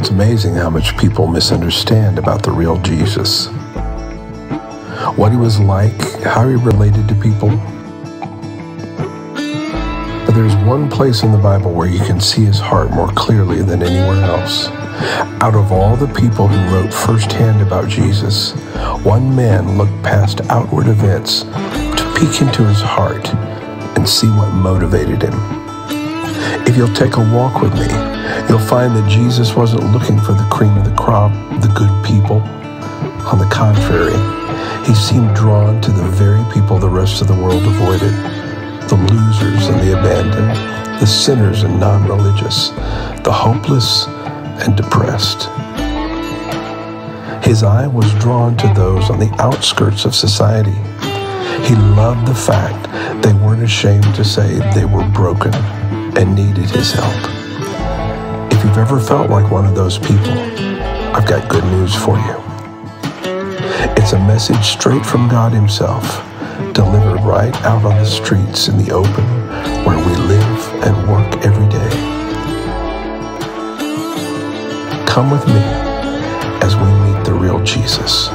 it's amazing how much people misunderstand about the real Jesus. What he was like, how he related to people. But there's one place in the Bible where you can see his heart more clearly than anywhere else. Out of all the people who wrote firsthand about Jesus, one man looked past outward events to peek into his heart and see what motivated him. If you'll take a walk with me, you'll find that Jesus wasn't looking for the cream of the crop, the good people. On the contrary, he seemed drawn to the very people the rest of the world avoided the losers and the abandoned, the sinners and non religious, the hopeless and depressed. His eye was drawn to those on the outskirts of society. He loved the fact they weren't ashamed to say they were broken and needed his help. You've ever felt like one of those people, I've got good news for you. It's a message straight from God Himself, delivered right out on the streets in the open where we live and work every day. Come with me as we meet the real Jesus